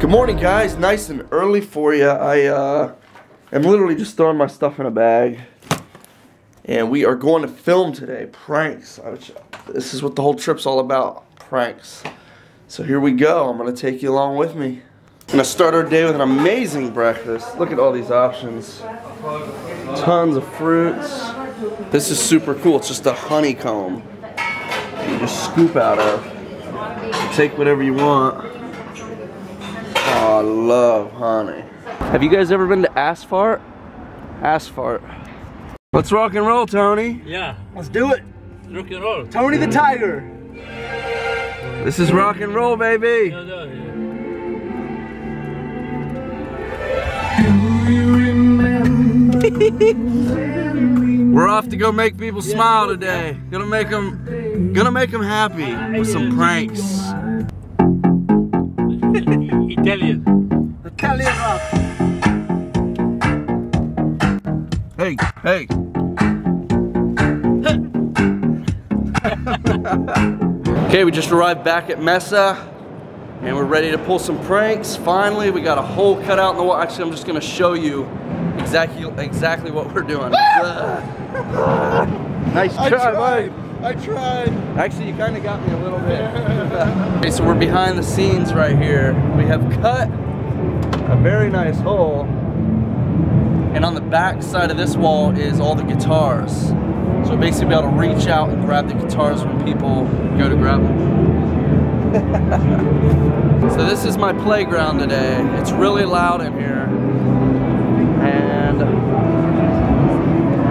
Good morning, guys. Nice and early for you. I uh, am literally just throwing my stuff in a bag. And we are going to film today. Pranks. This is what the whole trip's all about. Pranks. So here we go. I'm going to take you along with me. I'm going to start our day with an amazing breakfast. Look at all these options. Tons of fruits. This is super cool. It's just a honeycomb. You just scoop out of. Take whatever you want. I love honey. Have you guys ever been to Asphalt? Asphalt. Let's rock and roll, Tony. Yeah. Let's do it. Rock and roll. Tony the Tiger. This is rock and roll, baby. Yeah, yeah, yeah. We're off to go make people smile today. Gonna make them, gonna make them happy with some pranks. Italian. Italian Hey, hey. okay, we just arrived back at Messe and we're ready to pull some pranks. Finally, we got a hole cut out in the wall. Actually, I'm just gonna show you exactly exactly what we're doing. nice try, I tried. Mike. I tried. Actually, you kind of got me a little bit. okay, so we're behind the scenes right here. We have cut a very nice hole. And on the back side of this wall is all the guitars. So basically be able to reach out and grab the guitars when people go to grab them. so this is my playground today. It's really loud in here. And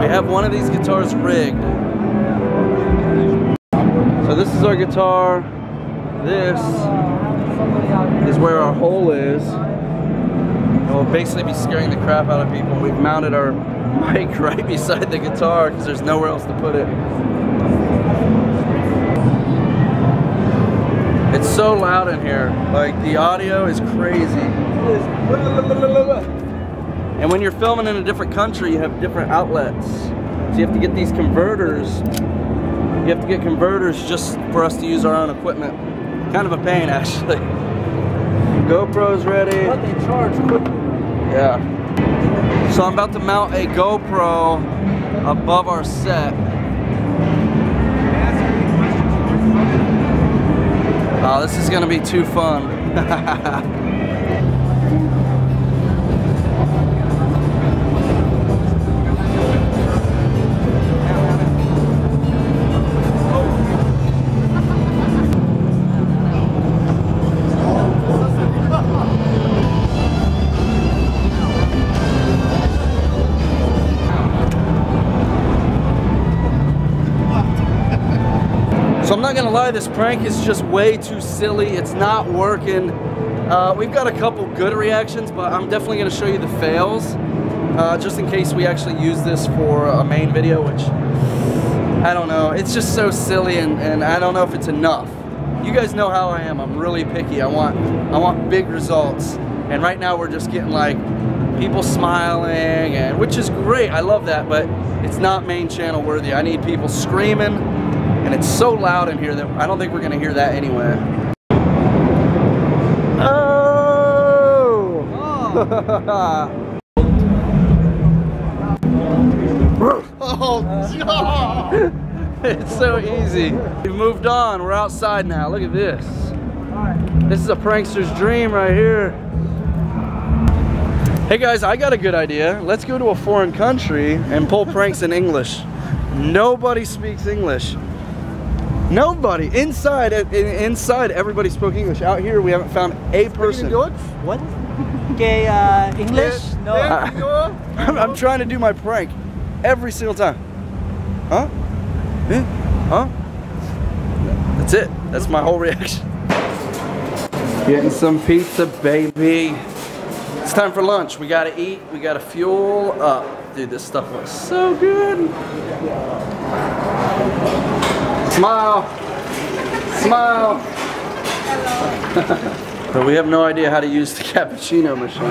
we have one of these guitars rigged. So this is our guitar. This is where our hole is. We'll basically be scaring the crap out of people. We've mounted our mic right beside the guitar because there's nowhere else to put it. It's so loud in here. Like the audio is crazy. And when you're filming in a different country, you have different outlets. So you have to get these converters. You have to get converters just for us to use our own equipment. Kind of a pain, actually. GoPro's ready. What they charge Yeah. So I'm about to mount a GoPro above our set. Oh, this is gonna be too fun. So I'm not gonna lie, this prank is just way too silly. It's not working. Uh, we've got a couple good reactions, but I'm definitely gonna show you the fails, uh, just in case we actually use this for a main video, which I don't know. It's just so silly, and, and I don't know if it's enough. You guys know how I am. I'm really picky. I want I want big results, and right now we're just getting like people smiling, and which is great. I love that, but it's not main channel worthy. I need people screaming, and it's so loud in here that I don't think we're gonna hear that anyway. Oh! Oh, it's so easy. We've moved on. We're outside now. Look at this. This is a prankster's dream right here. Hey guys, I got a good idea. Let's go to a foreign country and pull pranks in English. Nobody speaks English. Nobody. Inside, inside, everybody spoke English. Out here, we haven't found a person. What? Okay, uh, English? No. I'm, I'm trying to do my prank every single time. Huh? Huh? That's it. That's my whole reaction. Getting some pizza, baby. It's time for lunch. We gotta eat. We gotta fuel up. Dude, this stuff looks so good. Smile. Smile. but we have no idea how to use the cappuccino machine.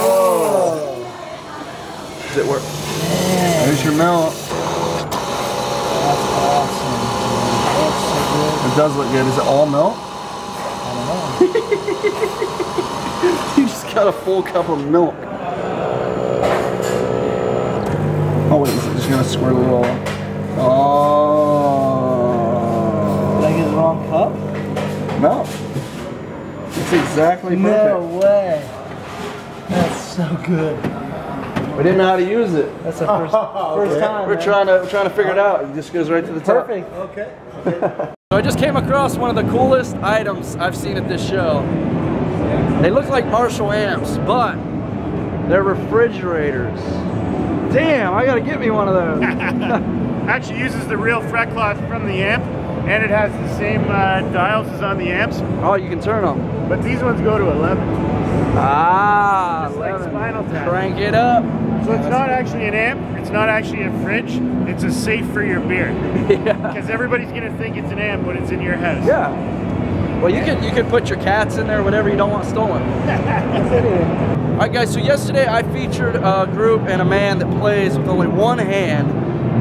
Oh. Does it work? There's your milk. That's awesome. It does look good. Is it all milk? I don't know. You just got a full cup of milk. Oh wait, is it just gonna squirt a little? Oh. Did I get the wrong cup? No. It's exactly perfect. No way. That's so good. We didn't know how to use it. That's the first, first time. We're man. trying to we're trying to figure it out. It just goes right to the top. Perfect. Okay. So I just came across one of the coolest items I've seen at this show. They look like Marshall amps, but they're refrigerators. Damn, I gotta get me one of those. Actually uses the real fret cloth from the amp, and it has the same uh, dials as on the amps, oh, you can turn them. but these ones go to 11. Ah, Just like Spinal Tap. crank it up. So it's not actually an amp, it's not actually a fridge, it's a safe for your beer. yeah. Because everybody's gonna think it's an amp when it's in your house. Yeah. Well, you could you could put your cats in there, whatever you don't want stolen. All right, guys. So yesterday I featured a group and a man that plays with only one hand,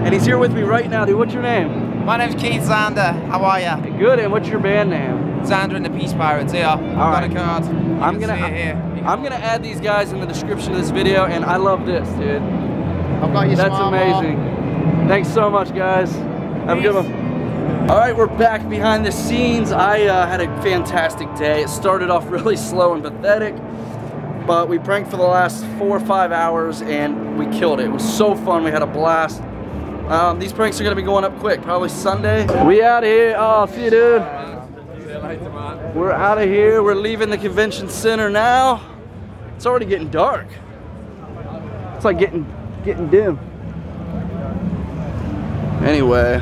and he's here with me right now. Dude, what's your name? My name's Keith Xander. How are ya? Good. And what's your band name? Xander and the Peace Pirates here. I've got right. a card. You I'm gonna see it here. You I'm gonna add these guys in the description of this video, and I love this, dude. I've got your That's smart amazing. Thanks so much, guys. Have a good one. All right, we're back behind the scenes. I uh, had a fantastic day. It started off really slow and pathetic, but we pranked for the last four or five hours and we killed it. It was so fun. We had a blast. Um, these pranks are gonna be going up quick, probably Sunday. We out of here. Oh, see you, dude. We're out of here. We're leaving the convention center now. It's already getting dark. It's like getting getting dim. Anyway,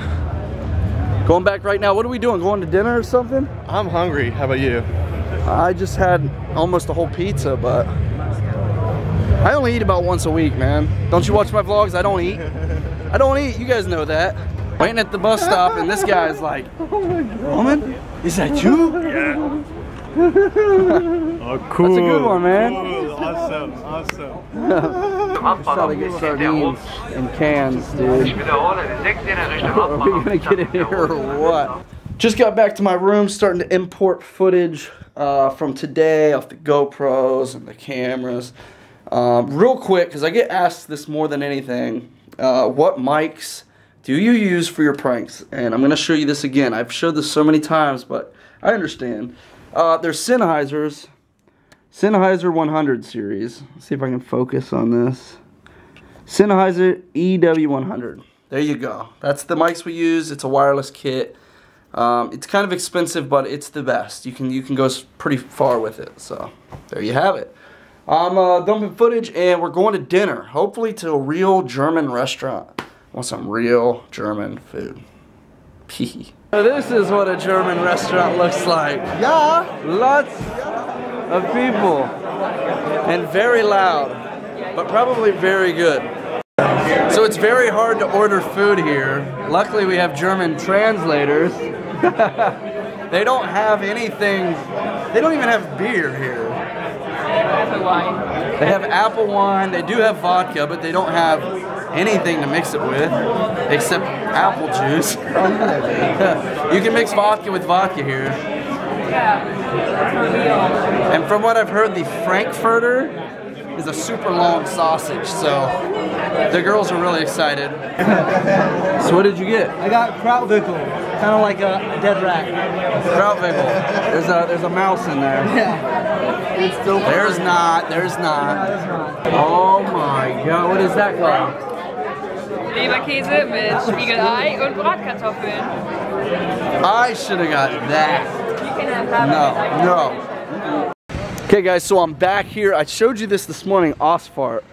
going back right now. What are we doing? Going to dinner or something? I'm hungry. How about you? I just had almost a whole pizza, but I only eat about once a week, man. Don't you watch my vlogs? I don't eat. I don't eat. You guys know that. Waiting at the bus stop, and this guy's like, "Roman, is that you?" Yeah. oh, cool. That's a good one, man. Cool. Awesome. Awesome. Just trying to get sardines in cans, dude. Are we gonna get in here or what? Just got back to my room, starting to import footage uh, from today off the GoPros and the cameras. Um, real quick, because I get asked this more than anything. Uh, what mics do you use for your pranks? And I'm gonna show you this again. I've showed this so many times, but I understand. Uh, there's Sennheisers. Sennheiser 100 series. Let's see if I can focus on this. Sennheiser EW100. There you go. That's the mics we use. It's a wireless kit. Um, it's kind of expensive, but it's the best. You can you can go pretty far with it. So there you have it. I'm uh, dumping footage, and we're going to dinner. Hopefully to a real German restaurant. I want some real German food. Pee. So this is what a German restaurant looks like. Yeah. Lots of people. And very loud. But probably very good. So it's very hard to order food here. Luckily we have German translators. they don't have anything, they don't even have beer here. They have apple wine, they do have vodka, but they don't have anything to mix it with except apple juice. you can mix vodka with vodka here. And from what I've heard, the Frankfurter is a super long sausage, so the girls are really excited. so what did you get? I got Krautwickel, kind of like a, dead rat. Krautwickel. There's a there's a mouse in there. Yeah. It's still There's not. There's not. It's not. Oh my god, what is that called? Leberkäse mit Spiegelei und Bratkartoffeln. I should have got that. No, no. Okay, guys, so I'm back here. I showed you this this morning, Ausfahrt.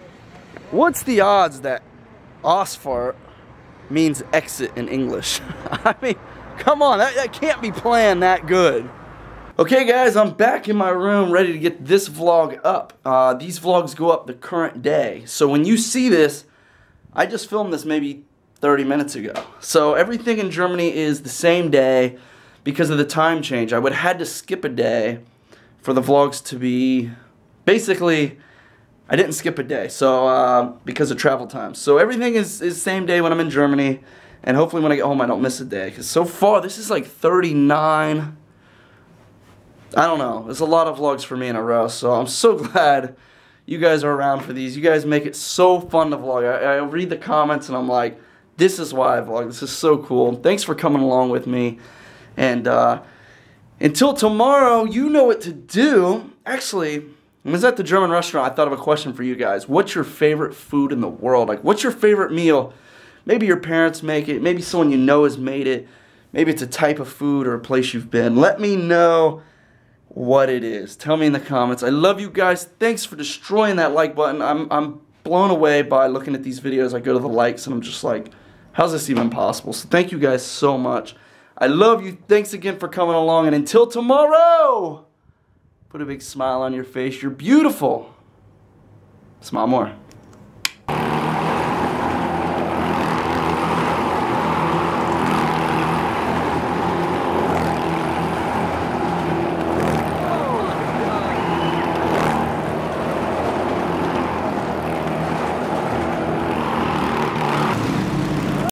What's the odds that Ausfahrt means exit in English? I mean, come on, that, that can't be planned that good. Okay, guys, I'm back in my room ready to get this vlog up. Uh, these vlogs go up the current day. So when you see this, I just filmed this maybe 30 minutes ago. So everything in Germany is the same day because of the time change. I would have had to skip a day for the vlogs to be basically I didn't skip a day so uh, because of travel time. So everything is is same day when I'm in Germany And hopefully when I get home, I don't miss a day. Because so far, this is like 39. I don't know. There's a lot of vlogs for me in a row. So I'm so glad you guys are around for these. You guys make it so fun to vlog. I, I read the comments and I'm like, this is why I vlog. This is so cool. Thanks for coming along with me. And uh, until tomorrow, you know what to do. Actually, I was at the German restaurant. I thought of a question for you guys. What's your favorite food in the world? Like, what's your favorite meal? Maybe your parents make it. Maybe someone you know has made it. Maybe it's a type of food or a place you've been. Let me know what it is. Tell me in the comments. I love you guys. Thanks for destroying that like button. I'm, I'm blown away by looking at these videos. I go to the likes and I'm just like, how's this even possible? So thank you guys so much. I love you. Thanks again for coming along. And until tomorrow, put a big smile on your face. You're beautiful. Smile more.